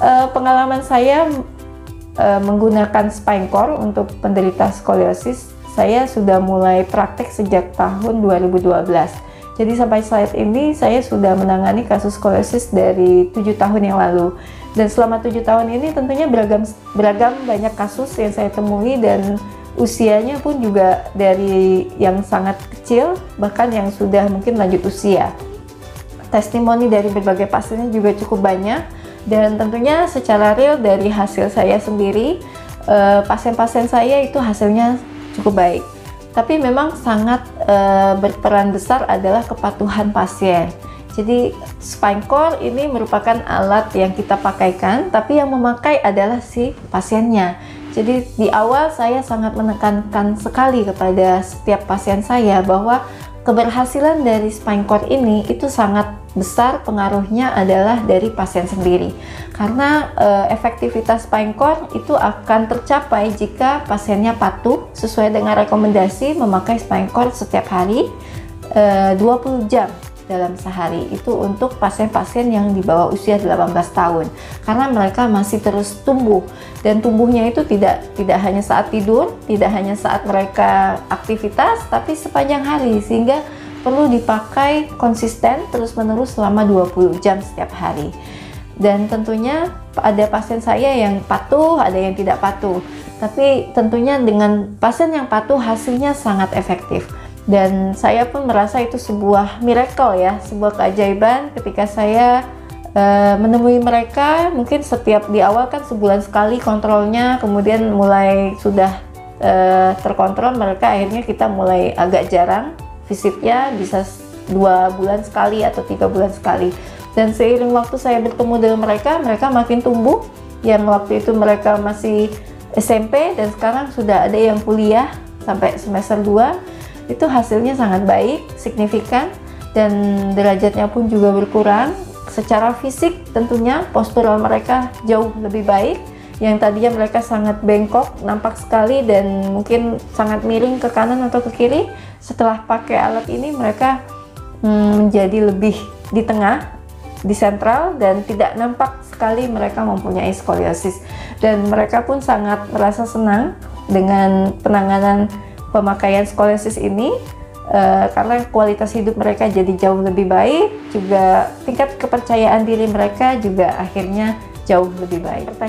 uh, pengalaman saya uh, menggunakan spine core untuk penderita skoliosis saya sudah mulai praktek sejak tahun 2012 jadi sampai saat ini saya sudah menangani kasus skoliosis dari tujuh tahun yang lalu. Dan selama tujuh tahun ini tentunya beragam beragam banyak kasus yang saya temui dan usianya pun juga dari yang sangat kecil bahkan yang sudah mungkin lanjut usia. Testimoni dari berbagai pasiennya juga cukup banyak dan tentunya secara real dari hasil saya sendiri eh, pasien-pasien saya itu hasilnya cukup baik tapi memang sangat eh, berperan besar adalah kepatuhan pasien jadi spine core ini merupakan alat yang kita pakaikan, tapi yang memakai adalah si pasiennya. Jadi di awal saya sangat menekankan sekali kepada setiap pasien saya bahwa keberhasilan dari spine core ini itu sangat besar pengaruhnya adalah dari pasien sendiri. Karena e, efektivitas spine core itu akan tercapai jika pasiennya patuh sesuai dengan rekomendasi memakai spine core setiap hari e, 20 jam dalam sehari itu untuk pasien-pasien yang di bawah usia 18 tahun karena mereka masih terus tumbuh dan tumbuhnya itu tidak tidak hanya saat tidur, tidak hanya saat mereka aktivitas tapi sepanjang hari sehingga perlu dipakai konsisten terus-menerus selama 20 jam setiap hari. Dan tentunya ada pasien saya yang patuh, ada yang tidak patuh. Tapi tentunya dengan pasien yang patuh hasilnya sangat efektif dan saya pun merasa itu sebuah miracle ya, sebuah keajaiban ketika saya uh, menemui mereka. Mungkin setiap di awal kan sebulan sekali kontrolnya, kemudian mulai sudah uh, terkontrol mereka akhirnya kita mulai agak jarang visitnya bisa dua bulan sekali atau tiga bulan sekali. Dan seiring waktu saya bertemu dengan mereka mereka makin tumbuh. Yang waktu itu mereka masih SMP dan sekarang sudah ada yang kuliah sampai semester 2 itu hasilnya sangat baik, signifikan, dan derajatnya pun juga berkurang. Secara fisik tentunya postural mereka jauh lebih baik. Yang tadinya mereka sangat bengkok, nampak sekali dan mungkin sangat miring ke kanan atau ke kiri. Setelah pakai alat ini mereka hmm, menjadi lebih di tengah, di sentral dan tidak nampak sekali mereka mempunyai skoliosis. Dan mereka pun sangat merasa senang dengan penanganan pemakaian skoliosis ini uh, karena kualitas hidup mereka jadi jauh lebih baik, juga tingkat kepercayaan diri mereka juga akhirnya jauh lebih baik.